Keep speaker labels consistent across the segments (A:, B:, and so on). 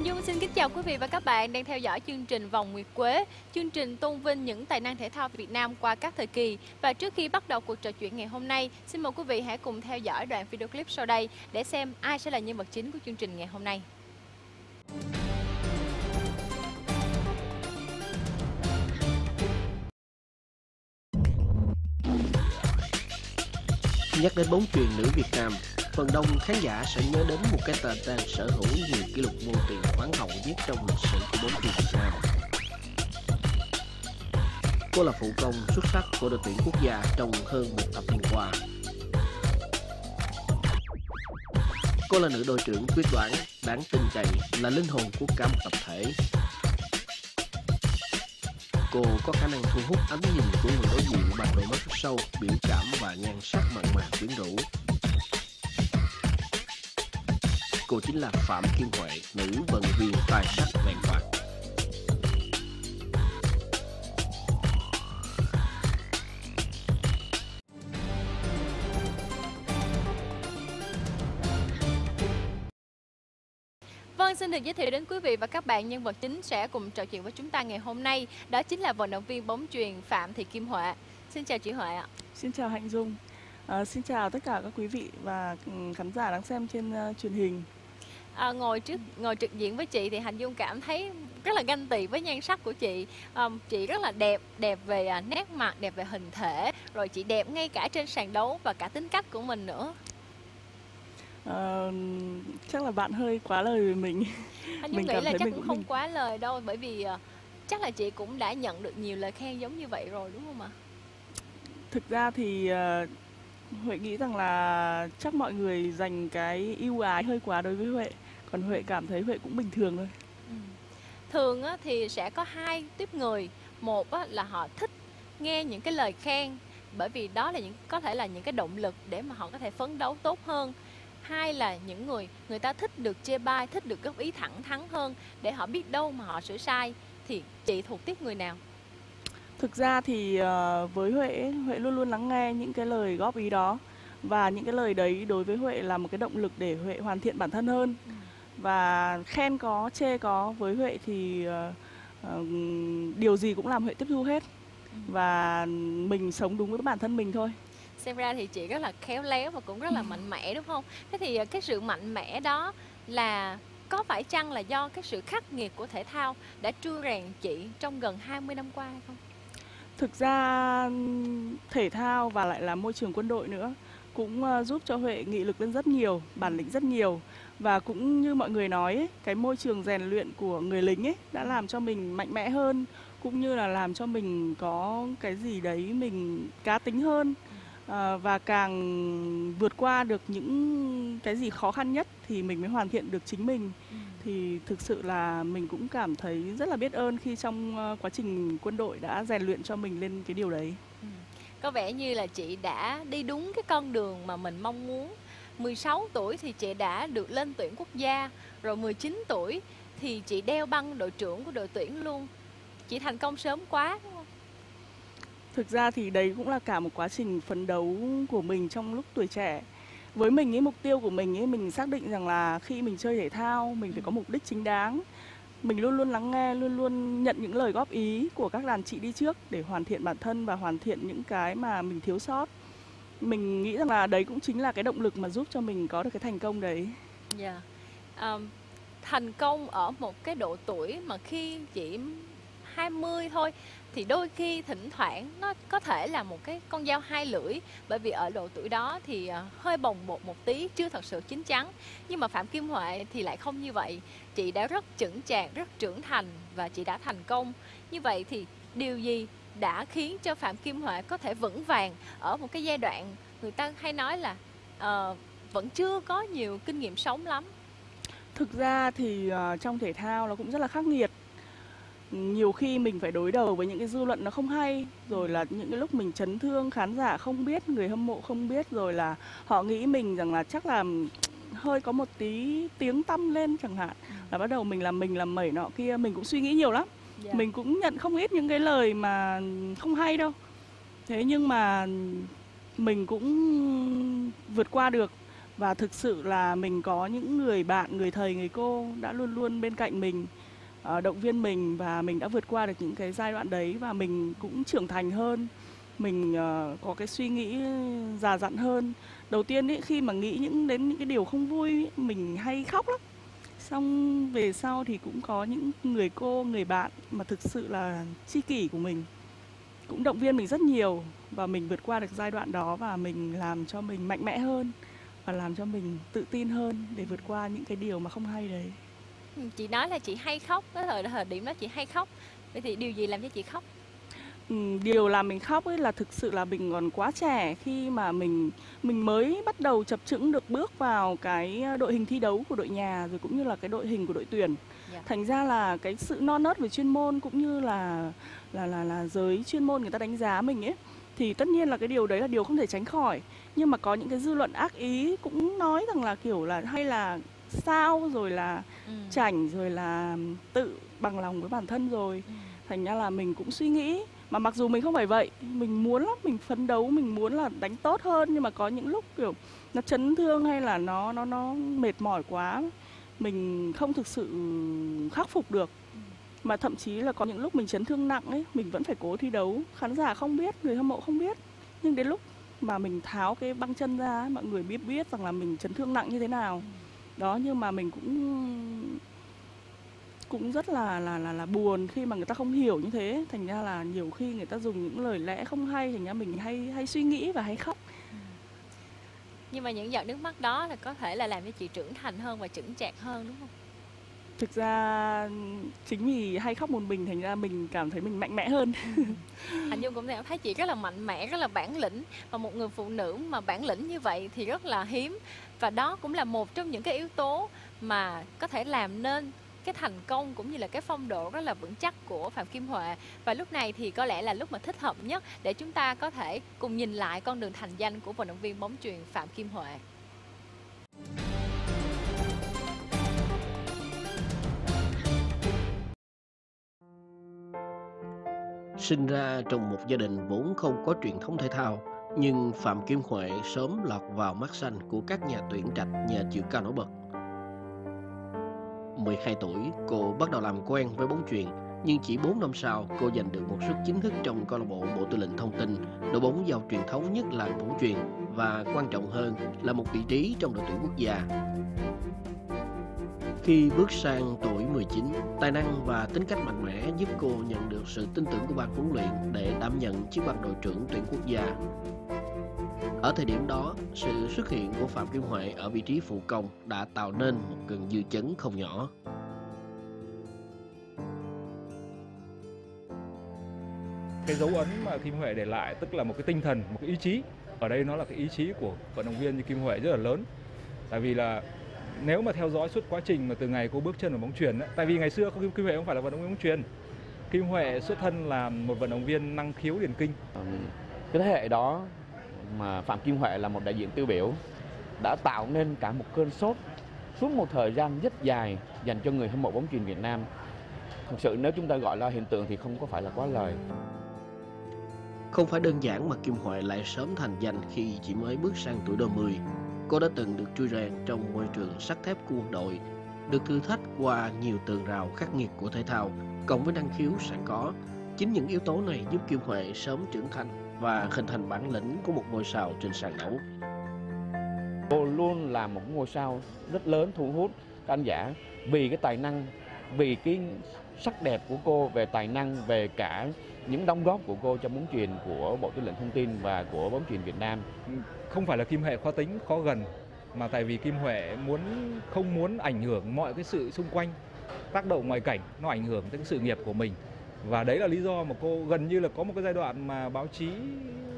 A: Anh Dung xin kính chào quý vị và các bạn đang theo dõi chương trình Vòng Nguyệt Quế, chương trình tôn vinh những tài năng thể thao Việt Nam qua các thời kỳ. Và trước khi bắt đầu cuộc trò chuyện ngày hôm nay, xin mời quý vị hãy cùng theo dõi đoạn video clip sau đây để xem ai sẽ là nhân vật chính của chương trình ngày hôm nay.
B: Nhắc đến bóng truyền nữ Việt Nam, phần đông khán giả sẽ nhớ đến một cái tên đang sở hữu nhiều kỷ lục vô tiền khoáng hậu nhất trong lịch sử của bóng truyền Việt Nam. Cô là phụ công xuất sắc của đội tuyển quốc gia trong hơn một thập niên qua. Cô là nữ đội trưởng quyết đoán, đáng tin cậy, là linh hồn của cả một tập thể. Cô có khả năng thu hút ánh nhìn của người đối diện bằng đôi mắt sâu, biểu cảm và nhan sắc mặn mà quyến rũ. Cô chính là Phạm Kim Huệ, nữ vận viên tài sắc vẹn toàn.
A: Vâng, xin được giới thiệu đến quý vị và các bạn nhân vật chính sẽ cùng trò chuyện với chúng ta ngày hôm nay. Đó chính là vận động viên bóng truyền Phạm Thị Kim Huệ. Xin chào chị Huệ ạ.
C: Xin chào Hạnh Dung. À, xin chào tất cả các quý vị và ừ, khán giả đang xem trên uh, truyền hình.
A: À, ngồi trước ngồi trực diện với chị thì Hành Dung cảm thấy rất là ganh tị với nhan sắc của chị. À, chị rất là đẹp, đẹp về à, nét mặt, đẹp về hình thể, rồi chị đẹp ngay cả trên sàn đấu và cả tính cách của mình nữa.
C: À, chắc là bạn hơi quá lời về mình.
A: Anh
C: Mình
A: nghĩ
C: cảm
A: là
C: thấy
A: chắc
C: mình
A: cũng không
C: bình-
A: quá lời đâu bởi vì à, chắc là chị cũng đã nhận được nhiều lời khen giống như vậy rồi đúng không ạ?
C: Thực ra thì uh, Huệ nghĩ rằng là chắc mọi người dành cái ưu ái hơi quá đối với Huệ. Còn Huệ cảm thấy Huệ cũng bình thường thôi.
A: Ừ. Thường á, thì sẽ có hai tiếp người. Một á, là họ thích nghe những cái lời khen bởi vì đó là những có thể là những cái động lực để mà họ có thể phấn đấu tốt hơn. Hai là những người người ta thích được chê bai, thích được góp ý thẳng thắn hơn để họ biết đâu mà họ sửa sai. Thì chị thuộc tiếp người nào?
C: Thực ra thì ờ, với Huệ, Huệ luôn luôn lắng nghe những cái lời góp ý đó. Và những cái lời đấy đối với Huệ là một cái động lực để Huệ hoàn thiện bản thân hơn.
A: Ừ.
C: và khen có chê có với huệ thì ờ, ờ, điều gì cũng làm huệ tiếp thu hết và mình sống đúng với bản thân mình thôi
A: Xem ra thì chị rất là khéo léo và cũng rất là mạnh mẽ đúng không? Thế thì à, cái sự mạnh mẽ đó là có phải chăng là do cái sự khắc nghiệt của thể thao đã trui rèn chị trong gần 20 năm qua hay không?
C: thực ra thể thao và lại là môi trường quân đội nữa cũng ờ, giúp cho huệ nghị lực lên rất nhiều bản lĩnh rất nhiều. Và cũng như mọi người nói ấy, cái môi trường rèn luyện của người lính ấy đã làm cho mình mạnh mẽ hơn cũng như là làm cho mình có cái gì đấy mình cá tính hơn. Ờ, và càng vượt qua được những cái gì khó khăn nhất thì mình mới hoàn thiện được chính mình. Thì thực sự là mình cũng cảm thấy rất là biết ơn khi trong ờ, quá trình quân đội đã rèn luyện cho mình lên cái điều đấy.
A: Ừ. Có vẻ như là chị đã đi đúng cái con đường mà mình mong muốn. 16 tuổi thì chị đã được lên tuyển quốc gia, rồi 19 tuổi thì chị đeo băng đội trưởng của đội tuyển luôn. Chị thành công sớm quá đúng không?
C: Thực ra thì đấy cũng là cả một quá trình phấn đấu của mình trong lúc tuổi trẻ. Với mình ấy mục tiêu của mình ấy mình xác định rằng là khi mình chơi thể thao mình phải có mục đích chính đáng. Mình luôn luôn lắng nghe, luôn luôn nhận những lời góp ý của các đàn chị đi trước để hoàn thiện bản thân và hoàn thiện những cái mà mình thiếu sót. Mình nghĩ rằng là đấy cũng chính là cái động lực mà giúp cho mình có được cái thành công đấy.
A: Dạ. um, thành công ở một cái độ tuổi mà khi chị. 20 thôi thì đôi khi thỉnh thoảng nó có thể là một cái con dao hai lưỡi. Bởi vì ở độ tuổi đó thì ờ, hơi bồng bột một tí chưa thật sự chín chắn. Nhưng mà Phạm Kim Huệ thì lại không như vậy. Chị đã rất chững chạc rất trưởng thành và chị đã thành công. Như vậy thì điều gì đã khiến cho Phạm Kim Huệ có thể vững vàng ở một cái giai đoạn người ta hay nói là uh, vẫn chưa có nhiều kinh nghiệm sống lắm?
C: Thực ra thì uh, trong thể thao nó cũng rất là khắc nghiệt. Nhiều khi mình phải đối đầu với những cái dư luận nó không hay, rồi là những cái lúc mình chấn thương khán giả không biết, người hâm mộ không biết, rồi là họ nghĩ mình rằng là chắc là hơi có một tí tiếng tăm lên chẳng hạn. Là bắt đầu mình làm mình làm mẩy nọ kia, mình cũng suy nghĩ nhiều lắm.
A: Dạ.
C: Mình cũng nhận không ít những cái lời mà không hay đâu. Thế nhưng mà mình cũng vượt qua được và thực sự là mình có những người bạn, người thầy, người cô đã luôn luôn bên cạnh mình Ờ, động viên mình và mình đã vượt qua được những cái giai đoạn đấy và mình cũng trưởng thành hơn. Mình ờ, có cái suy nghĩ già dặn hơn. Đầu tiên ý, khi mà nghĩ những đến những cái điều không vui ý, mình hay khóc lắm. Xong về sau thì cũng có những người cô người bạn mà thực sự là tri kỷ của mình cũng động viên mình rất nhiều và mình vượt qua được giai đoạn đó và mình làm cho mình mạnh mẽ hơn và làm cho mình tự tin hơn để vượt qua những cái điều mà không hay đấy
A: chị nói là chị hay khóc cái thời thời điểm đó chị hay khóc vậy thì điều gì làm cho chị khóc
C: Ừ, điều làm mình khóc ấy là thực sự là mình còn quá trẻ khi mà mình mình mới bắt đầu chập chững được bước vào cái đội hình thi đấu của đội nhà rồi cũng như là cái đội hình của đội tuyển. Yeah. Dạ. Thành ra là cái sự non nớt về chuyên môn cũng như là là là là giới chuyên môn người ta đánh giá mình ấy thì tất nhiên là cái điều đấy là điều không thể tránh khỏi. Nhưng mà có những cái dư luận ác ý cũng nói rằng là kiểu là hay là sao rồi là ừ. chảnh rồi là tự bằng lòng với bản thân rồi. Ừ. Thành ra là mình cũng suy nghĩ mà mặc dù mình không phải vậy mình muốn lắm mình phấn đấu mình muốn là đánh tốt hơn nhưng mà có những lúc kiểu nó chấn thương hay là nó nó nó mệt mỏi quá mình không thực sự khắc phục được mà thậm chí là có những lúc mình chấn thương nặng ấy mình vẫn phải cố thi đấu khán giả không biết người hâm mộ không biết nhưng đến lúc mà mình tháo cái băng chân ra mọi người biết biết rằng là mình chấn thương nặng như thế nào đó nhưng mà mình cũng cũng rất là là là là buồn khi mà người ta không hiểu như thế. Thành ra là nhiều khi người ta dùng những lời lẽ không hay thành ra mình hay hay suy nghĩ và hay khóc. Ừ.
A: nhưng mà những giọt nước mắt đó là có thể là làm cho chị trưởng thành hơn và chững chạc hơn đúng không?
C: Thực ra chính vì hay khóc một mình thành ra mình cảm thấy mình mạnh mẽ hơn.
A: Ừ. anh dung cũng thấy chị rất là mạnh mẽ rất là bản lĩnh. Và một người phụ nữ mà bản lĩnh như vậy thì rất là hiếm và đó cũng là một trong những cái yếu tố mà có thể làm nên cái thành công cũng như là cái phong độ rất là vững chắc của Phạm Kim Huệ và lúc này thì có lẽ là lúc mà thích hợp nhất để chúng ta có thể cùng nhìn lại con đường thành danh của vận động viên bóng truyền Phạm Kim Huệ.
B: Sinh ra trong một gia đình vốn không có truyền thống thể thao, nhưng Phạm Kim Huệ sớm lọt vào mắt xanh của các nhà tuyển trạch nhà chịu cao nổi bật 12 tuổi, cô bắt đầu làm quen với bóng chuyền, nhưng chỉ 4 năm sau, cô giành được một suất chính thức trong câu lạc bộ Bộ Tư lệnh Thông tin, đội bóng giàu truyền thống nhất làng bóng chuyền và quan trọng hơn là một vị trí trong đội tuyển quốc gia. Khi bước sang tuổi 19, tài năng và tính cách mạnh mẽ giúp cô nhận được sự tin tưởng của ban huấn luyện để đảm nhận chiếc bằng đội trưởng tuyển quốc gia. Ở thời điểm đó, sự xuất hiện của Phạm Kim Huệ ở vị trí phụ công đã tạo nên một cơn dư chấn không nhỏ.
D: Cái dấu ấn mà Kim Huệ để lại tức là một cái tinh thần, một cái ý chí. Ở đây nó là cái ý chí của vận động viên như Kim Huệ rất là lớn. Tại vì là nếu mà theo dõi suốt quá trình mà từ ngày cô bước chân vào bóng truyền ấy, tại vì ngày xưa Kim Huệ không phải là vận động viên bóng truyền. Kim Huệ xuất thân là một vận động viên năng khiếu điền kinh.
E: Cái thế hệ đó mà Phạm Kim Huệ là một đại diện tiêu biểu đã tạo nên cả một cơn sốt suốt một thời gian rất dài dành cho người hâm mộ bóng chuyền Việt Nam. Thực sự nếu chúng ta gọi là hiện tượng thì không có phải là quá lời.
B: Không phải đơn giản mà Kim Huệ lại sớm thành danh khi chỉ mới bước sang tuổi đôi mươi. Cô đã từng được chui rèn trong môi trường sắt thép của quân đội, được thử thách qua nhiều tường rào khắc nghiệt của thể thao, cộng với năng khiếu sẵn có. Chính những yếu tố này giúp Kim Huệ sớm trưởng thành và hình thành bản lĩnh của một ngôi sao trên sàn đấu.
E: Cô luôn là một ngôi sao rất lớn thu hút khán giả vì cái tài năng, vì cái sắc đẹp của cô về tài năng, về cả những đóng góp của cô trong bóng truyền của Bộ Tư lệnh Thông tin và của bóng truyền Việt Nam.
D: Không phải là Kim Huệ khó tính, khó gần mà tại vì Kim Huệ muốn không muốn ảnh hưởng mọi cái sự xung quanh tác động ngoại cảnh nó ảnh hưởng tới sự nghiệp của mình và đấy là lý do mà cô gần như là có một cái giai đoạn mà báo chí,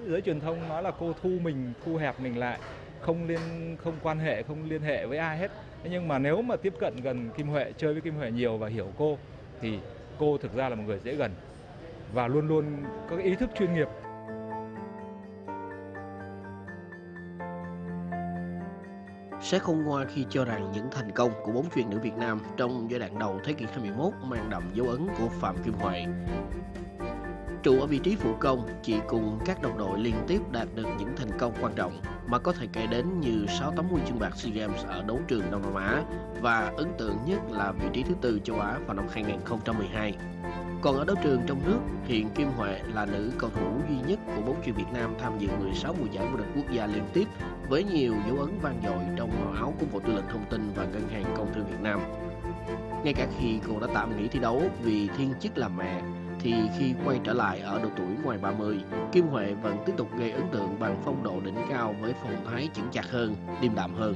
D: giới truyền thông nói là cô thu mình, thu hẹp mình lại, không liên, không quan hệ, không liên hệ với ai hết. Nhưng mà nếu mà tiếp cận gần Kim Huệ, chơi với Kim Huệ nhiều và hiểu cô, thì cô thực ra là một người dễ gần. Và luôn luôn có cái ý thức chuyên nghiệp.
B: Sẽ không ngoa khi cho rằng những thành công của bóng chuyền nữ Việt Nam trong giai đoạn đầu thế kỷ 21 mang đậm dấu ấn của Phạm Kim Huệ. Trụ ở vị trí phụ công, chị cùng các đồng đội liên tiếp đạt được những thành công quan trọng mà có thể kể đến như 6 tấm huy chương bạc SEA Games ở đấu trường Đông Nam Á và ấn tượng nhất là vị trí thứ tư châu Á vào năm 2012. Còn ở đấu trường trong nước, hiện Kim Huệ là nữ cầu thủ duy nhất của bóng chuyền Việt Nam tham dự 16 mùa giải vô địch quốc gia liên tiếp với nhiều dấu ấn vang dội trong màu áo của Bộ Tư lệnh Thông tin và Ngân hàng Công thương Việt Nam. Ngay cả khi cô đã tạm nghỉ thi đấu vì thiên chức làm mẹ, thì khi quay trở lại ở độ tuổi ngoài 30, Kim Huệ vẫn tiếp tục gây ấn tượng bằng phong độ đỉnh cao với phong thái chững chạc hơn, điềm đạm hơn.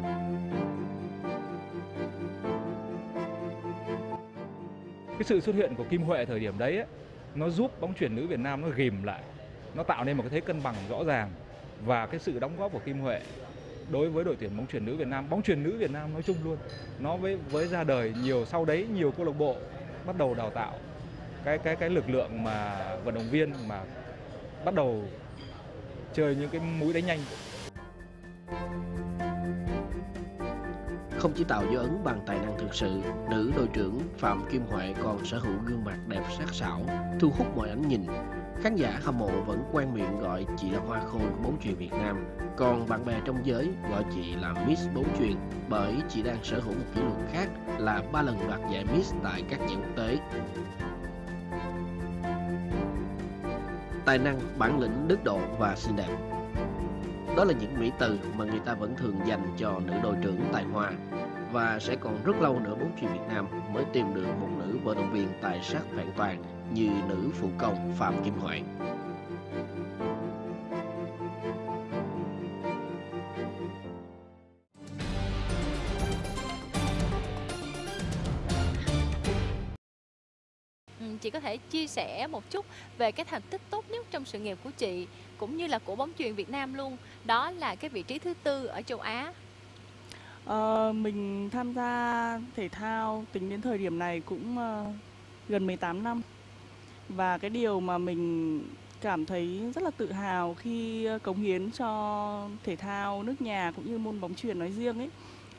D: Cái sự xuất hiện của Kim Huệ thời điểm đấy ấy, nó giúp bóng chuyển nữ Việt Nam nó ghim lại, nó tạo nên một cái thế cân bằng rõ ràng và cái sự đóng góp của Kim Huệ đối với đội tuyển bóng chuyền nữ Việt Nam, bóng chuyền nữ Việt Nam nói chung luôn. Nó với với ra đời nhiều sau đấy nhiều câu lạc bộ bắt đầu đào tạo cái cái cái lực lượng mà vận động viên mà bắt đầu chơi những cái mũi đánh nhanh
B: Không chỉ tạo dấu ấn bằng tài năng thực sự, nữ đội trưởng Phạm Kim Huệ còn sở hữu gương mặt đẹp sắc sảo, thu hút mọi ánh nhìn. Khán giả hâm mộ vẫn quen miệng gọi chị là hoa khôi của bóng chuyền Việt Nam, còn bạn bè trong giới gọi chị là Miss bóng chuyền bởi chị đang sở hữu một kỷ lục khác là ba lần đoạt giải Miss tại các giải quốc tế. Tài năng, bản lĩnh, đức độ và xinh đẹp. Đó là những mỹ từ mà người ta vẫn thường dành cho nữ đội trưởng tài hoa. Và sẽ còn rất lâu nữa bóng chuyền Việt Nam mới tìm được một nữ vận động viên tài sắc vẹn toàn như nữ phụ công Phạm Kim Huệ.
A: Ừ, chị có thể chia sẻ một chút về cái thành tích tốt nhất trong sự nghiệp của chị cũng như là của bóng chuyền Việt Nam luôn. Đó là cái vị trí thứ tư ở châu Á.
C: Ờ, mình tham gia thể thao tính đến thời điểm này cũng ờ, gần 18 năm và cái điều mà mình cảm thấy rất là tự hào khi ờ, cống hiến cho thể thao nước nhà cũng như môn bóng chuyền nói riêng ấy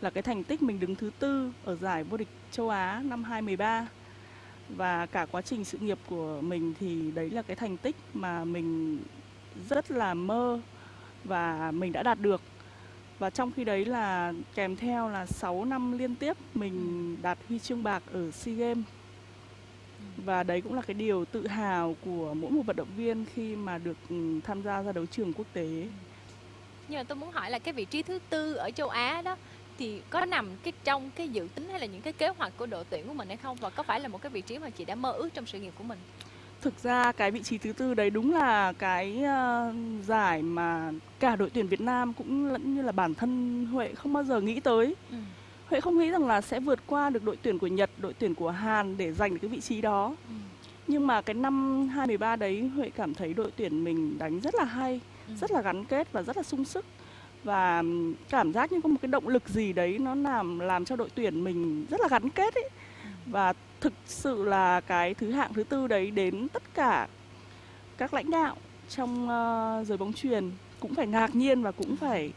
C: là cái thành tích mình đứng thứ tư ở giải vô địch châu Á năm 2013 và cả quá trình sự nghiệp của mình thì đấy là cái thành tích mà mình rất là mơ và mình đã đạt được. Và trong khi đấy là kèm theo là 6 năm liên tiếp mình đạt huy chương bạc ở SEA Games và đấy cũng là cái điều tự hào của mỗi một vận động viên khi mà được ừ, tham gia ra đấu trường quốc tế.
A: Nhưng mà tôi muốn hỏi là cái vị trí thứ tư ở châu Á đó thì có nằm cái trong cái dự tính hay là những cái kế hoạch của đội tuyển của mình hay không? Và có phải là một cái vị trí mà chị đã mơ ước trong sự nghiệp của mình?
C: Thực ra cái vị trí thứ tư đấy đúng là cái ờ, giải mà cả đội tuyển Việt Nam cũng lẫn như là bản thân Huệ không bao giờ nghĩ tới.
A: Ừ.
C: Huệ không nghĩ rằng là sẽ vượt qua được đội tuyển của Nhật, đội tuyển của Hàn để giành được cái vị trí đó.
A: Ừ.
C: Nhưng mà cái năm 2013 đấy Huệ cảm thấy đội tuyển mình đánh rất là hay,
A: Ừ.
C: rất là gắn kết và rất là sung sức. Và cảm giác như có một cái động lực gì đấy nó làm làm cho đội tuyển mình rất là gắn kết ấy.
A: Ừ.
C: Và thực sự là cái thứ hạng thứ tư đấy đến tất cả các lãnh đạo trong ờ, giới bóng chuyền cũng phải ngạc nhiên và cũng phải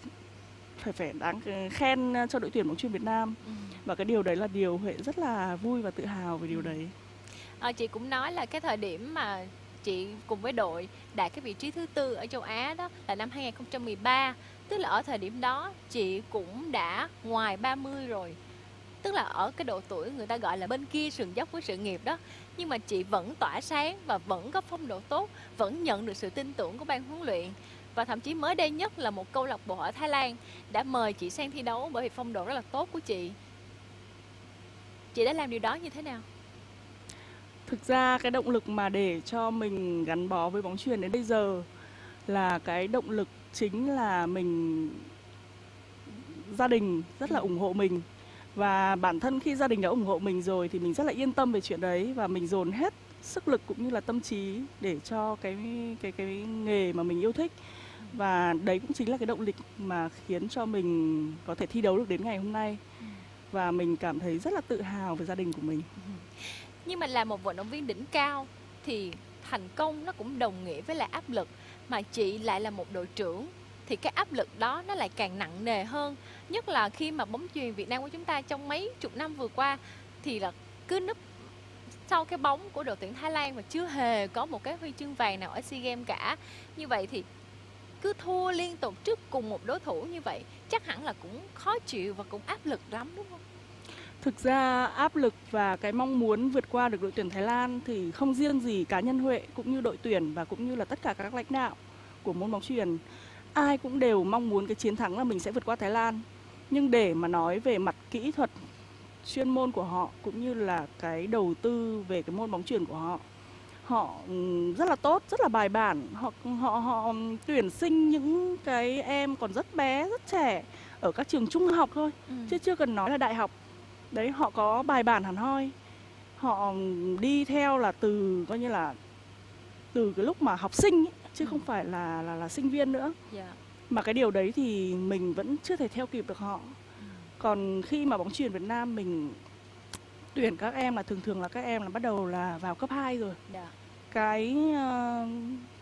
C: phải phải đáng khen cho đội tuyển bóng chuyền Việt Nam
A: Ừ.
C: và cái điều đấy là điều Huệ rất là vui và tự hào về điều
A: Ừ.
C: đấy.
A: À, chị cũng nói là cái thời điểm mà chị cùng với đội đạt cái vị trí thứ tư ở châu Á đó là năm 2013 tức là ở thời điểm đó chị cũng đã ngoài 30 rồi tức là ở cái độ tuổi người ta gọi là bên kia sườn dốc của sự nghiệp đó nhưng mà chị vẫn tỏa sáng và vẫn có phong độ tốt vẫn nhận được sự tin tưởng của ban huấn luyện và thậm chí mới đây nhất là một câu lạc bộ ở Thái Lan đã mời chị sang thi đấu bởi vì phong độ rất là tốt của chị. Chị đã làm điều đó như thế nào?
C: Thực ra cái động lực mà để cho mình gắn bó với bóng chuyền đến bây giờ là cái động lực chính là mình gia đình rất là ủng hộ mình. Và bản thân khi gia đình đã ủng hộ mình rồi thì mình rất là yên tâm về chuyện đấy và mình dồn hết sức lực cũng như là tâm trí để cho cái cái cái nghề mà mình yêu thích. Và đấy cũng chính là cái động lực mà khiến cho mình có thể thi đấu được đến ngày hôm nay. Và mình cảm thấy rất là tự hào về gia đình của mình.
A: nhưng mà là một vận động viên đỉnh cao thì thành công nó cũng đồng nghĩa với là áp lực. Mà chị lại là một đội trưởng thì cái áp lực đó nó lại càng nặng nề hơn. Nhất là khi mà bóng chuyền Việt Nam của chúng ta trong mấy chục năm vừa qua thì là cứ núp sau cái bóng của đội tuyển Thái Lan mà chưa hề có một cái huy chương vàng nào ở SEA Games cả. Như vậy thì cứ thua liên tục trước cùng một đối thủ như vậy, chắc hẳn là cũng khó chịu và cũng áp lực lắm, đúng không?
C: Thực ra áp lực và cái mong muốn vượt qua được đội tuyển Thái Lan thì không riêng gì cá nhân Huệ cũng như đội tuyển và cũng như là tất cả các lãnh đạo của môn bóng chuyền. Ai cũng đều mong muốn cái chiến thắng là mình sẽ vượt qua Thái Lan. Nhưng để mà nói về mặt kỹ thuật chuyên môn của họ cũng như là cái đầu tư về cái môn bóng chuyền của họ họ rất là tốt rất là bài bản họ họ họ tuyển sinh những cái em còn rất bé rất trẻ ở các trường trung học thôi ừ. chứ chưa cần nói là đại học đấy họ có bài bản hẳn hoi họ đi theo là từ coi như là từ cái lúc mà học sinh ấy, chứ ừ. không phải là là là sinh viên nữa yeah. Dạ. mà cái điều đấy thì mình vẫn chưa thể theo kịp được họ ừ. Còn khi mà bóng chuyền Việt Nam mình tuyển các em là thường thường là các em là bắt đầu là vào cấp 2 rồi yeah. Dạ. cái uh,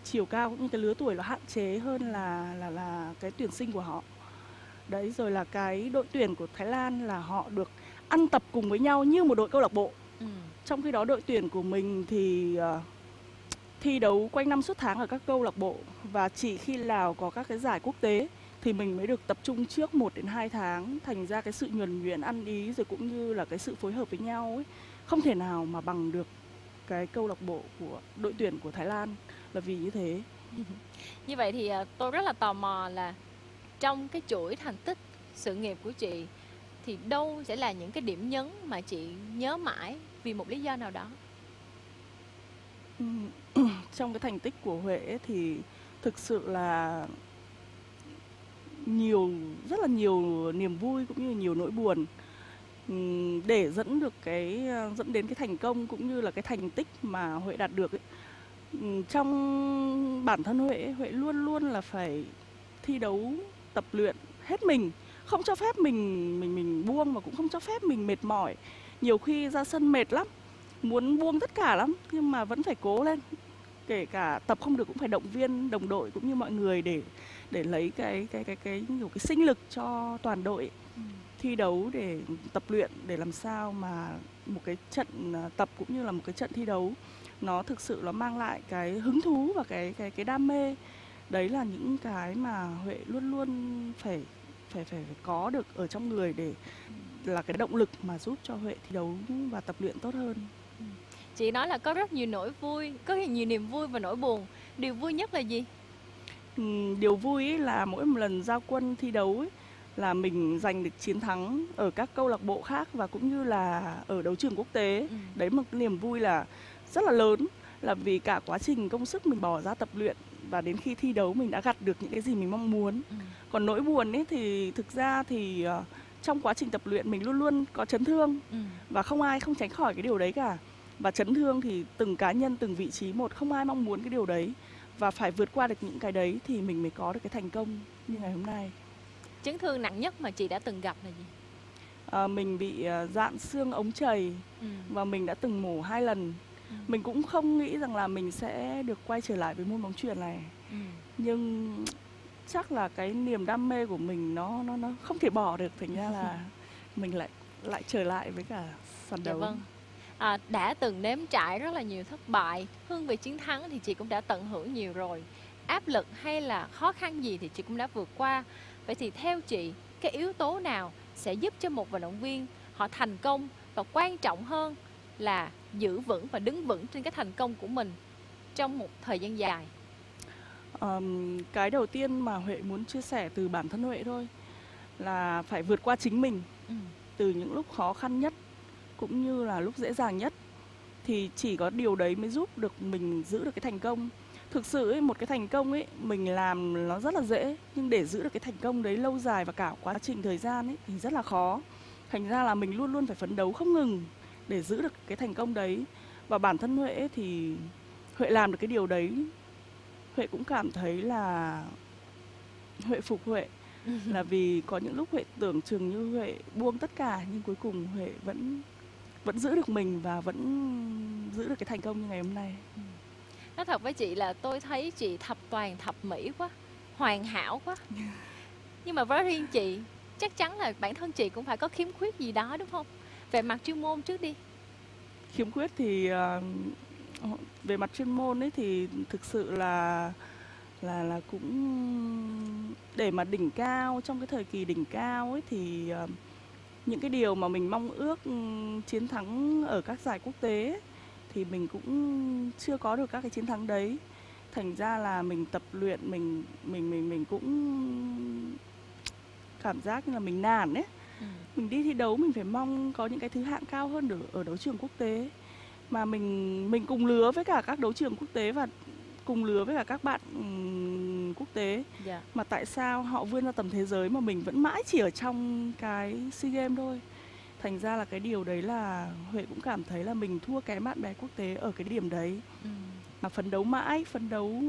C: chiều cao cũng như cái lứa tuổi nó hạn chế hơn là là là cái tuyển sinh của họ đấy rồi là cái đội tuyển của Thái Lan là họ được ăn tập cùng với nhau như một đội câu lạc bộ ừ. trong khi đó đội tuyển của mình thì uh, thi đấu quanh năm suốt tháng ở các câu lạc bộ và chỉ khi Lào có các cái giải quốc tế thì mình mới được tập trung trước 1 đến 2 tháng thành ra cái sự nhuần nhuyễn ăn ý rồi cũng như là cái sự phối hợp với nhau ấy không thể nào mà bằng được cái câu lạc bộ của đội tuyển của Thái Lan là vì như thế.
A: Như vậy thì ờ, tôi rất là tò mò là trong cái chuỗi thành tích sự nghiệp của chị thì đâu sẽ là những cái điểm nhấn mà chị nhớ mãi vì một lý do nào đó
C: trong cái thành tích của Huệ thì thực sự là nhiều, rất là nhiều niềm vui cũng như nhiều nỗi buồn ừ, để dẫn được cái, dẫn đến cái thành công cũng như là cái thành tích mà Huệ đạt được ấy. Ừ, trong bản thân Huệ Huệ luôn luôn là phải thi đấu, tập luyện hết mình, không cho phép mình mình mình buông mà cũng không cho phép mình mệt mỏi nhiều khi ra sân mệt lắm, muốn buông tất cả lắm nhưng mà vẫn phải cố lên kể cả tập không được cũng phải động viên, đồng đội cũng như mọi người để để lấy cái cái cái cái nhiều cái sinh lực cho toàn đội ừ. thi đấu để tập luyện để làm sao mà một cái trận à, tập cũng như là một cái trận thi đấu nó thực sự nó mang lại cái hứng thú và cái cái cái đam mê đấy là những cái mà huệ luôn luôn phải phải phải phải có được ở trong người để là cái động lực mà giúp cho Huệ thi đấu và tập luyện tốt hơn.
A: Ừ. Chị nói là có rất nhiều nỗi vui, có nhiều niềm vui và nỗi buồn. Điều vui nhất là gì?
C: Ừ, điều vui ấy là mỗi một lần giao quân thi đấu ấy, là mình giành được chiến thắng ở các câu lạc bộ khác và cũng như là ở đấu trường quốc tế. Ừ. Đấy một niềm vui là rất là lớn là vì cả quá trình công sức mình bỏ ra tập luyện và đến khi thi đấu mình đã gặt được những cái gì mình mong muốn ừ. còn nỗi buồn ấy thì thực ra thì uh, trong quá trình tập luyện mình luôn luôn có chấn thương ừ. và không ai không tránh khỏi cái điều đấy cả và chấn thương thì từng cá nhân từng vị trí một không ai mong muốn cái điều đấy và phải vượt qua được những cái đấy thì mình mới có được cái thành công như ngày hôm nay
A: chấn thương nặng nhất mà chị đã từng gặp là gì
C: à, mình bị uh, dạn xương ống chảy ừ. và mình đã từng mổ hai lần Ừ. mình cũng không nghĩ rằng là mình sẽ được quay trở lại với môn bóng chuyền này ừ. nhưng chắc là cái niềm đam mê của mình nó nó nó không thể bỏ được thành ra là mình lại lại trở lại với cả sàn dạ đấu
A: vâng. À, đã từng nếm trải rất là nhiều thất bại hương vị chiến thắng thì chị cũng đã tận hưởng nhiều rồi. Áp lực hay là khó khăn gì thì chị cũng đã vượt qua. Vậy thì theo chị cái yếu tố nào sẽ giúp cho một vận động viên họ thành công và quan trọng hơn là giữ vững và đứng vững trên cái thành công của mình trong một thời gian dài?
C: Um, cái đầu tiên mà huệ muốn chia sẻ từ bản thân huệ thôi là phải vượt qua chính mình. Ừ. từ những lúc khó khăn nhất cũng như là lúc dễ dàng nhất thì chỉ có điều đấy mới giúp được mình giữ được cái thành công. Thực sự ấy, một cái thành công ấy mình làm nó rất là dễ nhưng để giữ được cái thành công đấy lâu dài và cả quá trình thời gian ấy thì rất là khó. Thành ra là mình luôn luôn phải phấn đấu không ngừng để giữ được cái thành công đấy. Và bản thân huệ thì huệ làm được cái điều đấy huệ cũng cảm thấy là huệ phục huệ. Là vì có những lúc huệ tưởng chừng như huệ buông tất cả nhưng cuối cùng huệ vẫn vẫn giữ được mình và vẫn giữ được cái thành công như ngày hôm nay.
A: Nói thật với chị là tôi thấy chị thập toàn thập mỹ quá hoàn hảo quá. Nhưng mà với riêng chị chắc chắn là bản thân chị cũng phải có khiếm khuyết gì đó đúng không? Về mặt chuyên môn trước đi.
C: Khiếm khuyết thì uh, về mặt chuyên môn ấy thì thực sự là là là cũng để mà đỉnh cao trong cái thời kỳ đỉnh cao ấy thì uh, những cái điều mà mình mong ước chiến thắng ở các giải quốc tế thì mình cũng chưa có được các cái chiến thắng đấy. Thành ra là mình tập luyện mình mình mình mình cũng cảm giác như là mình nản ấy. Ừ. mình đi thi đấu mình phải mong có những cái thứ hạng cao hơn ở ở đấu trường quốc tế. Mà mình mình cùng lứa với cả các đấu trường quốc tế và cùng lứa với cả các bạn um, quốc tế yeah. Dạ. mà tại sao họ vươn ra tầm thế giới mà mình vẫn mãi chỉ ở trong cái sea games thôi thành ra là cái điều đấy là huệ cũng cảm thấy là mình thua kém bạn bè quốc tế ở cái điểm đấy ừ. mà phấn đấu mãi phấn đấu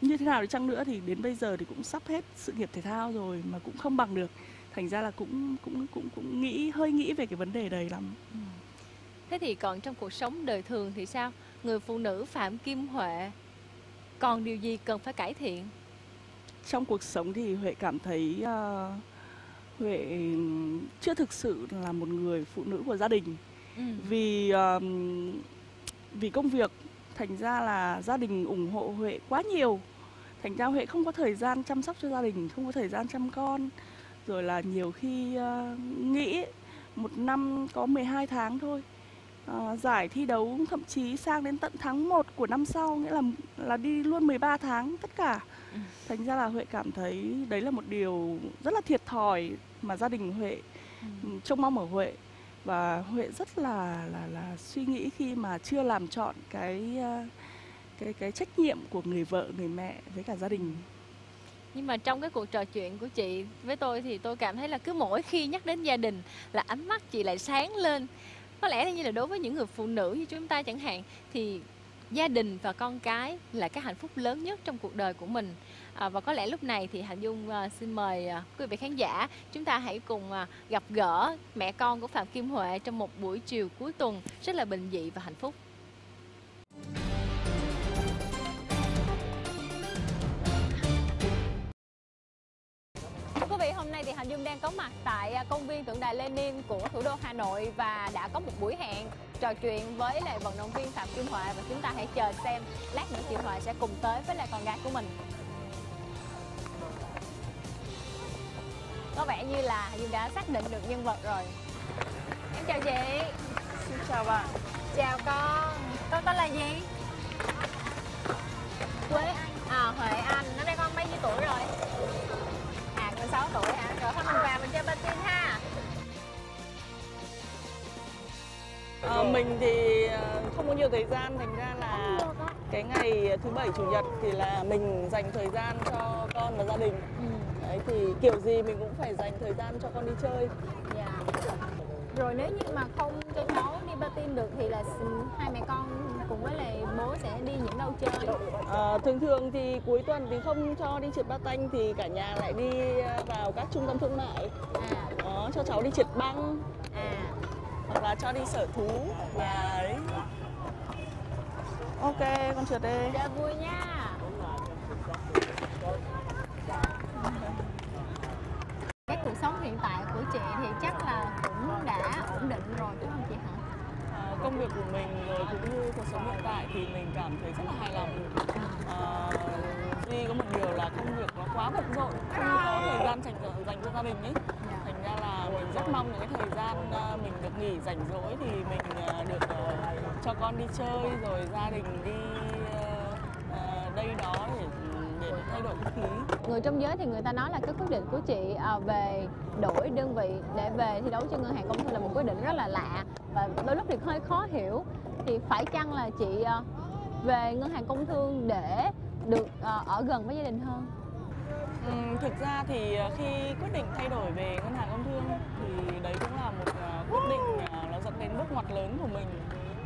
C: như thế nào đi chăng nữa thì đến bây giờ thì cũng sắp hết sự nghiệp thể thao rồi mà cũng không bằng được thành ra là cũng cũng cũng cũng nghĩ hơi nghĩ về cái vấn đề đấy lắm ừ.
F: thế thì còn trong cuộc sống đời thường thì sao người phụ nữ phạm kim huệ còn điều gì cần phải cải thiện
C: trong cuộc sống thì huệ cảm thấy uh, huệ chưa thực sự là một người phụ nữ của gia đình ừ. vì uh, vì công việc thành ra là gia đình ủng hộ huệ quá nhiều thành ra huệ không có thời gian chăm sóc cho gia đình không có thời gian chăm con rồi là nhiều khi uh, nghĩ một năm có 12 tháng thôi uh, giải thi đấu thậm chí sang đến tận tháng 1 của năm sau nghĩa là là đi luôn 13 tháng tất cả. Thành ra là huệ cảm thấy đấy là một điều rất là thiệt thòi mà gia đình huệ ừ. trông mong ở huệ. Và huệ rất là là là suy nghĩ khi mà chưa làm chọn cái uh, cái cái trách nhiệm của người vợ người mẹ với cả gia đình.
F: Nhưng mà trong cái cuộc trò chuyện của chị với tôi thì tôi cảm thấy là cứ mỗi khi nhắc đến gia đình là ánh mắt chị lại sáng lên. Có lẽ như là đối với những người phụ nữ như chúng ta chẳng hạn thì gia đình và con cái là cái hạnh phúc lớn nhất trong cuộc đời của mình. À, và có lẽ lúc này thì hạnh dung à, xin mời à, quý vị khán giả chúng ta hãy cùng à, gặp gỡ mẹ con của phạm kim huệ trong một buổi chiều cuối tuần rất là bình dị và hạnh phúc. Công viên tượng đài Lenin của thủ đô Hà Nội và đã có một buổi hẹn trò chuyện với lại vận động viên Phạm Kim Huệ và chúng ta hãy chờ xem lát nữa chị Huệ sẽ cùng tới với lại con gái của mình. Có vẻ như là Dung đã xác định được nhân vật rồi. Em chào chị.
C: Xin chào bạn.
F: Chào con. Con tên là gì? Quế. À Huệ Anh. Năm nay con bao nhiêu tuổi rồi? 16 tuổi hả? Rồi thôi mình vào mình chơi patin ha
C: À, mình thì ờ, không có nhiều thời gian thành ra là cái ngày thứ bảy chủ nhật thì là mình dành thời gian cho con và gia đình ừ. đấy thì kiểu gì mình cũng phải dành thời gian cho con đi chơi
F: dạ. rồi nếu như mà không cho cháu đi patin được thì là hai mẹ con cùng với lại bố sẽ đi những đâu chơi?
C: À, thường thường thì cuối tuần thì không cho đi trượt patin thì cả nhà lại đi ờ, vào các trung tâm thương mại. À. Đó, cho cháu đi trượt băng. À. Hoặc là cho đi sở thú. Và đấy. Ok, con trượt đi.
F: Dạ vui nha. Cái cuộc sống hiện tại của chị thì chắc là cũng đã ổn định rồi đúng không chị hả?
C: Công việc của mình rồi cũng như cuộc sống hiện tại thì mình cảm thấy rất là hài lòng. À, duy có một điều là công việc nó quá bận rộn không có thời gian dành dành cho gia đình ấy. Thành ra là mình rất mong những cái thời gian ờ, mình được nghỉ rảnh rỗi thì mình ờ, được cho con đi chơi rồi gia đình đi đây đó để thay đổi không khí.
F: Người trong giới thì người ta nói là cái quyết định của chị về đổi đơn vị để về thi đấu cho ngân hàng công thương là một quyết định rất là lạ và đôi lúc thì hơi khó hiểu. Thì phải chăng là chị ờ, về ngân hàng công thương để được ờ, ở gần với gia đình hơn?
C: Ừ, thực ra thì khi quyết định thay đổi về ngân hàng công thương thì đấy cũng là một quyết định nó dẫn đến bước ngoặt lớn của mình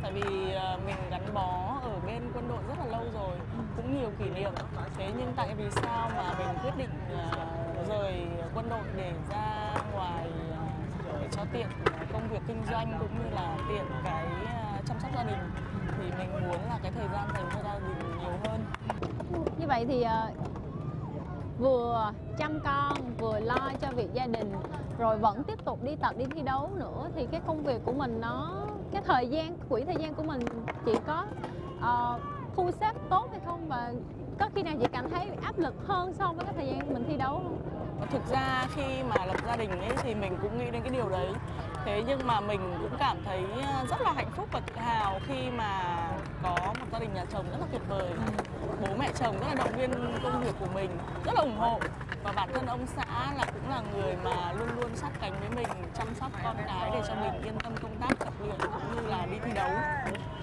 C: tại vì ờ, mình gắn bó ở bên quân đội rất là lâu rồi, cũng nhiều kỷ niệm. Thế nhưng tại vì sao mà mình quyết định ờ, rời quân đội để ra ngoài ờ, để cho tiện công việc kinh doanh cũng như là tiện cái chăm sóc gia đình, thì mình muốn là cái thời gian dành cho gia đình nhiều hơn.
F: Như vậy thì vừa chăm con, vừa lo cho việc gia đình, rồi vẫn tiếp tục đi tập, đi thi đấu nữa, thì cái công việc của mình nó cái thời gian quỹ thời gian của mình chị có uh, thu xếp tốt hay không và có khi nào chị cảm thấy áp lực hơn so với cái thời gian mình thi đấu không?
G: Ờ, thực ra khi mà lập gia đình ấy thì mình cũng nghĩ đến cái điều đấy thế nhưng mà mình cũng cảm thấy ờ, rất là hạnh phúc và tự hào khi mà gia đình nhà chồng rất là tuyệt vời. Bố mẹ chồng rất là động viên công việc của mình rất là ủng hộ. Và bản thân ông xã là cũng là người mà luôn luôn sát cánh với mình chăm sóc con cái để cho mình yên tâm công tác tập luyện cũng như là đi thi đấu.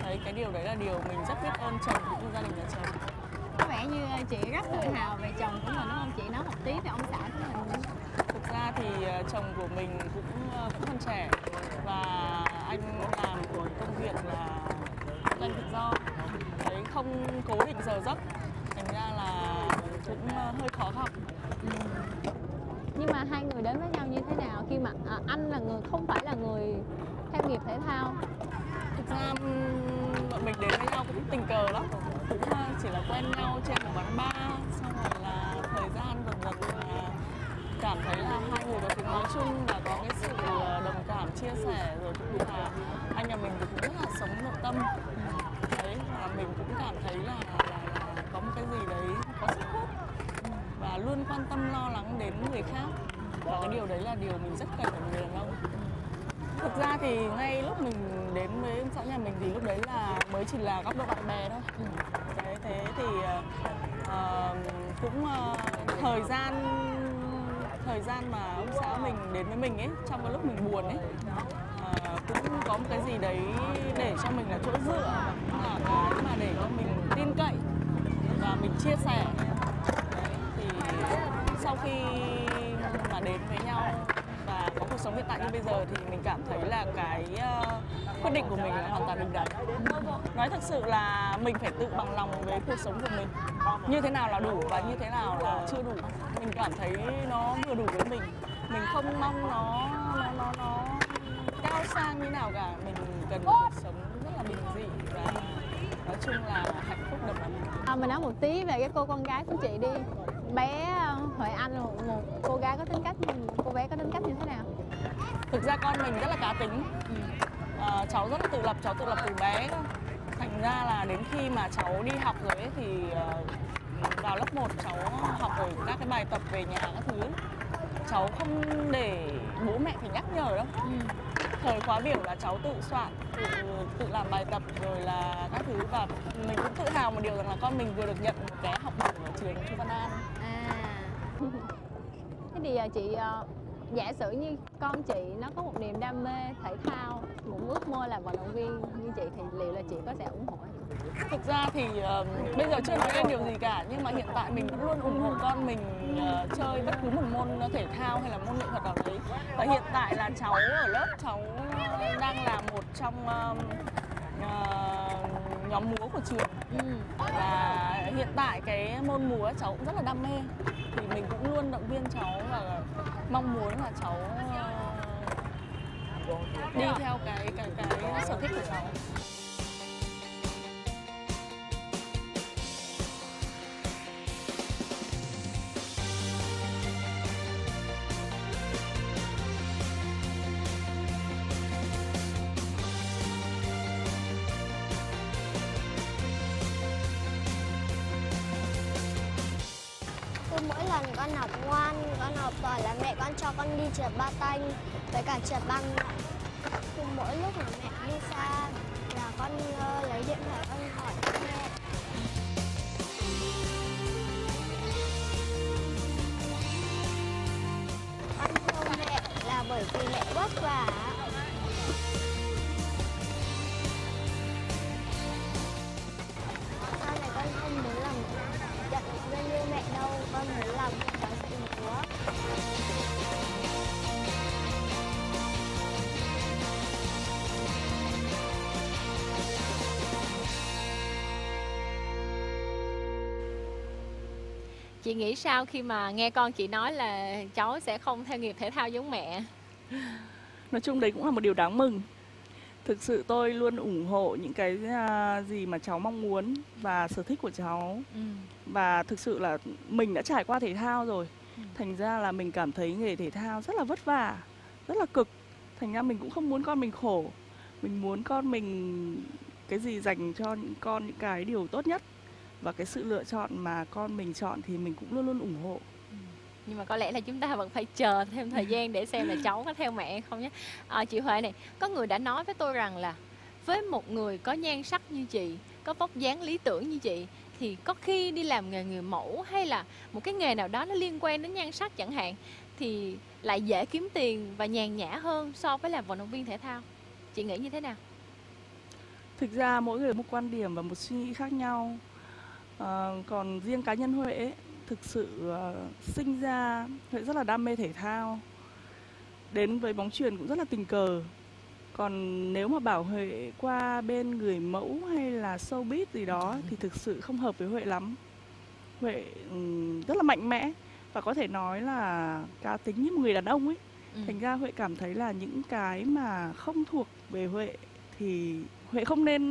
G: Đấy cái điều đấy là điều mình rất biết ơn chồng cũng như gia đình nhà chồng.
F: Có vẻ như chị rất tự hào về chồng của mình đúng không? Chị nói một tí về ông xã của mình
G: thực ra thì ờ, chồng của mình cũng ờ, vẫn còn trẻ. Và anh làm của công việc là không cố định giờ giấc thành ra là cũng ờ, hơi khó khăn
F: ừ. nhưng mà hai người đến với nhau như thế nào khi mà à, anh là người không phải là người theo nghiệp thể thao
G: thực ra bọn mình đến với nhau cũng tình cờ lắm cũng chỉ là quen nhau trên một quán bar xong rồi là thời gian dần dần là cảm thấy là hai người có tiếng nói chung và có cái sự ờ, đồng cảm chia sẻ rồi cũng là anh nhà mình thì cũng rất là sống nội tâm đấy và mình cũng cảm thấy là, là, là có một cái gì đấy có sức hút và luôn quan tâm lo lắng đến người khác. Và cái điều đấy là điều mình rất cần ở người đàn ông thực ra thì ngay lúc mình đến với xã nhà mình thì lúc đấy là mới chỉ là góc độ bạn bè thôi. Đấy thế thì uh, cũng uh, thời gian thời gian mà ông xã mình đến với mình ấy trong cái lúc mình buồn ấy uh, cũng có một cái gì đấy để cho mình là chỗ dựa. Và cũng là cái mà để cho mình tin cậy và mình chia sẻ khi mà đến với nhau và có cuộc sống hiện tại như bây giờ thì mình cảm thấy là cái ờ, quyết định của mình là hoàn toàn đúng đắn. Nói thật sự là mình phải tự bằng lòng với cuộc sống của mình. Như thế nào là đủ và như thế nào là chưa đủ. Mình cảm thấy nó vừa đủ với mình. Mình không mong nó nó nó, nó cao sang như nào cả. Mình cần cuộc sống rất là bình dị và nói chung là hạnh phúc được ấm
F: à, mình nói một tí về cái cô con gái của chị đi bé ờ, Huệ Anh một, một cô gái có tính cách cô bé có tính cách như thế nào?
G: Thực ra con mình rất là cá tính. Ừ. à, cháu rất là tự lập cháu tự lập từ bé thành ra là đến khi mà cháu đi học rồi ấy, thì uh, vào lớp 1 cháu học rồi các cái bài tập về nhà các thứ. Cháu không để bố mẹ phải nhắc nhở đâu. Ừ. thời khóa biểu là cháu tự soạn tự tự làm bài tập rồi là các thứ và mình cũng tự hào một điều rằng là con mình vừa được nhận một cái học bổng ở trường Chu Văn An
F: thế thì à, chị à, giả sử như con chị nó có một niềm đam mê thể thao một ước mơ là vận động viên như chị thì liệu là chị có sẽ ủng hộ
G: thực ra thì uh, bây giờ chưa nói lên điều gì cả nhưng mà hiện tại mình vẫn luôn ủng hộ con mình uh, chơi bất cứ một môn thể thao hay là môn nghệ thuật nào đấy. Và hiện tại là cháu ở lớp cháu uh, đang là một trong uh, uh, nhóm múa của trường. Ừ. và hiện tại cái môn múa cháu cũng rất là đam mê. Thì mình cũng luôn động viên cháu và mong muốn là cháu uh, đi theo cái cái cái sở thích của cháu mỗi lần
H: con học ngoan, con học giỏi là mẹ con cho con đi trượt ba tanh với cả trượt băng. Mỗi lúc mà mẹ đi xa là con uh, lấy điện thoại
F: chị nghĩ sao khi mà nghe con chị nói là cháu sẽ không theo nghiệp thể thao giống mẹ
G: nói chung đấy cũng là một điều đáng mừng thực sự tôi luôn ủng hộ những cái à, gì mà cháu mong muốn và sở thích của cháu ừ. và thực sự là mình đã trải qua thể thao rồi
C: Thành ra là mình cảm thấy nghề thể thao rất là vất vả, rất là cực. Thành ra mình cũng không muốn con mình khổ. Mình muốn con mình cái gì dành cho những con những cái điều tốt nhất và cái sự lựa chọn mà con mình chọn thì mình cũng luôn luôn ủng hộ.
A: nhưng mà có lẽ là chúng ta vẫn phải chờ thêm thời gian để xem là cháu có theo mẹ không nhé à, chị Huệ này có người đã nói với tôi rằng là với một người có nhan sắc như chị có vóc dáng lý tưởng như chị thì có khi đi làm nghề người mẫu hay là một cái nghề nào đó nó liên quan đến nhan sắc chẳng hạn thì lại dễ kiếm tiền và nhàn nhã hơn so với làm vận động viên thể thao chị nghĩ như thế nào
C: Thực ra mỗi người một quan điểm và một suy nghĩ khác nhau. Ờ, còn riêng cá nhân Huệ ấy, thực sự ờ, sinh ra Huệ rất là đam mê thể thao. Đến với bóng chuyền cũng rất là tình cờ. Còn nếu mà bảo Huệ qua bên người mẫu hay là showbiz gì đó thì thực sự không hợp với Huệ lắm. Huệ ừm, rất là mạnh mẽ và có thể nói là cá tính như một người đàn ông ấy.
A: ừ.
C: Thành ra Huệ cảm thấy là những cái mà không thuộc về Huệ thì Huệ không nên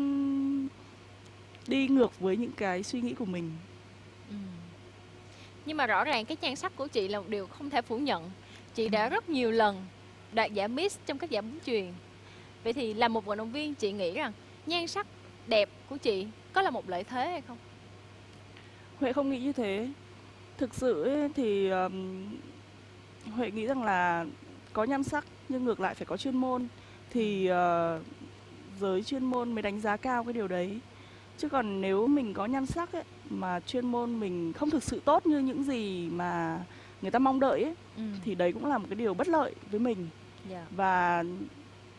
C: đi ngược với những cái suy nghĩ của mình.
A: Ừ. Nhưng mà rõ ràng cái nhan sắc của chị là một điều không thể phủ nhận. Chị đã rất nhiều lần đoạt giải Miss trong các giải bóng chuyền. Vậy thì là một vận động viên chị nghĩ rằng nhan sắc đẹp của chị có là một lợi thế hay không?
C: Huệ không nghĩ như thế. Thực sự ấy, thì ừm, Huệ nghĩ rằng là có nhan sắc nhưng ngược lại phải có chuyên môn thì ờ, giới chuyên môn mới đánh giá cao cái điều đấy. Chứ còn nếu mình có nhan sắc ấy mà chuyên môn mình không thực sự tốt như những gì mà người ta mong đợi ấy
A: Ừ.
C: thì đấy cũng là một cái điều bất lợi với mình.
A: Dạ.
C: và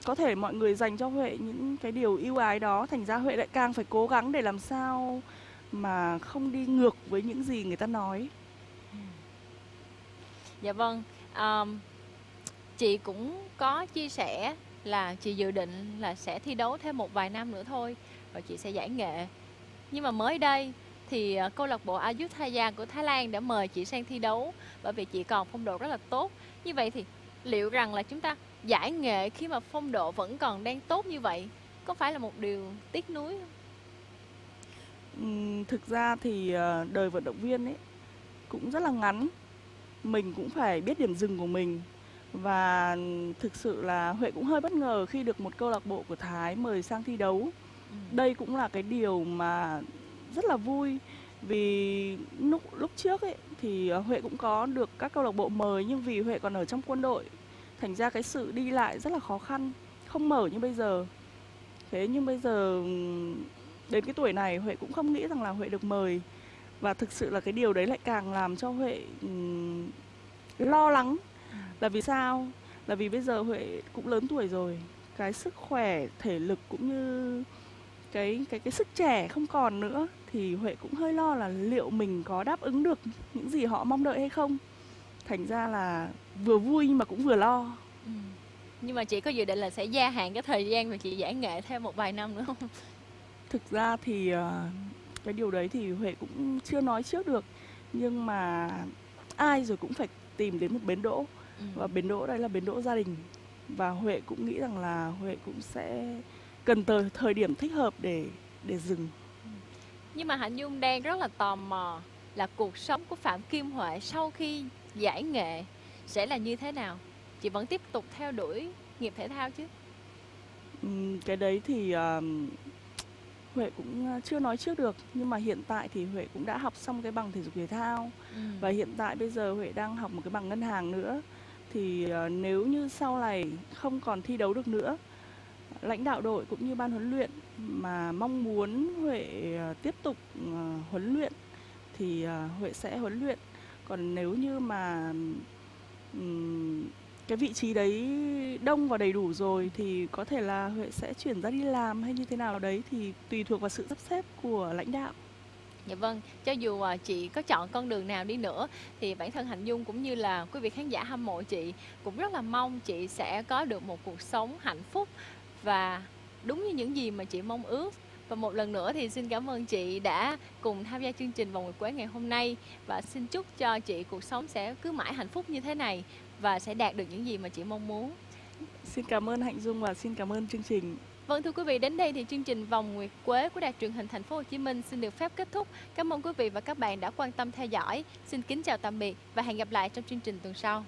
C: có thể mọi người dành cho Huệ những cái điều ưu ái đó thành ra Huệ lại càng phải cố gắng để làm sao mà không đi ngược với những gì người ta nói
A: Dạ vâng. Ờm, chị cũng có chia sẻ là chị dự định là sẽ thi đấu thêm một vài năm nữa thôi và chị sẽ giải nghệ. Nhưng mà mới đây thì ờ, câu lạc bộ Ayutthaya của Thái Lan đã mời chị sang thi đấu bởi vì chị còn phong độ rất là tốt. Như vậy thì liệu rằng là chúng ta giải nghệ khi mà phong độ vẫn còn đang tốt như vậy có phải là một điều tiếc nuối không?
C: Ừ, thực ra thì ờ, đời vận động viên ấy cũng rất là ngắn mình cũng phải biết điểm dừng của mình và thực sự là Huệ cũng hơi bất ngờ khi được một câu lạc bộ của Thái mời sang thi đấu đây cũng là cái điều mà rất là vui vì lúc lúc trước ấy thì ờ, Huệ cũng có được các câu lạc bộ mời nhưng vì Huệ còn ở trong quân đội thành ra cái sự đi lại rất là khó khăn không mở như bây giờ. Thế nhưng bây giờ đến cái tuổi này Huệ cũng không nghĩ rằng là Huệ được mời. Và thực sự là cái điều đấy lại càng làm cho Huệ ừm, lo lắng. Là vì sao? Là vì bây giờ Huệ cũng lớn tuổi rồi cái sức khỏe thể lực cũng như cái cái cái sức trẻ không còn nữa thì Huệ cũng hơi lo là liệu mình có đáp ứng được những gì họ mong đợi hay không thành ra là vừa vui mà cũng vừa lo
A: Ừ. Nhưng mà chị có dự định là sẽ gia hạn cái thời gian mà chị giải nghệ thêm một vài năm nữa không?
C: thực ra thì ờ, cái điều đấy thì Huệ cũng chưa nói trước được nhưng mà ai rồi cũng phải tìm đến một bến đỗ
A: Ừ.
C: và bến đỗ đây là bến đỗ gia đình và Huệ cũng nghĩ rằng là Huệ cũng sẽ cần thời thời điểm thích hợp để để dừng.
A: Nhưng mà Hạnh Dung đang rất là tò mò là cuộc sống của Phạm Kim Huệ sau khi giải nghệ sẽ là như thế nào? Chị vẫn tiếp tục theo đuổi nghiệp thể thao chứ?
C: Cái đấy thì ờm, Huệ cũng chưa nói trước được. Nhưng mà hiện tại thì Huệ cũng đã học xong cái bằng thể dục thể thao. Và hiện tại bây giờ Huệ đang học một cái bằng ngân hàng nữa. Thì ờ, nếu như sau này không còn thi đấu được nữa lãnh đạo đội cũng như ban huấn luyện mà mong muốn Huệ ờ, tiếp tục ờ, huấn luyện thì ờ, Huệ sẽ huấn luyện. Còn nếu như mà cái vị trí đấy đông và đầy đủ rồi thì có thể là Huệ sẽ chuyển ra đi làm hay như thế nào đấy thì tùy thuộc vào sự sắp xếp của lãnh đạo.
A: Dạ vâng, cho dù chị có chọn con đường nào đi nữa thì bản thân Hạnh Dung cũng như là quý vị khán giả hâm mộ chị cũng rất là mong chị sẽ có được một cuộc sống hạnh phúc và đúng như những gì mà chị mong ước. Và một lần nữa thì xin cảm ơn chị đã cùng tham gia chương trình vòng nguyệt quế ngày hôm nay và xin chúc cho chị cuộc sống sẽ cứ mãi hạnh phúc như thế này và sẽ đạt được những gì mà chị mong muốn.
C: Xin cảm ơn Hạnh Dung và xin cảm ơn chương trình
A: Vâng thưa quý vị, đến đây thì chương trình Vòng Nguyệt Quế của Đài truyền hình Thành phố Hồ Chí Minh xin được phép kết thúc. Cảm ơn quý vị và các bạn đã quan tâm theo dõi. Xin kính chào tạm biệt và hẹn gặp lại trong chương trình tuần sau.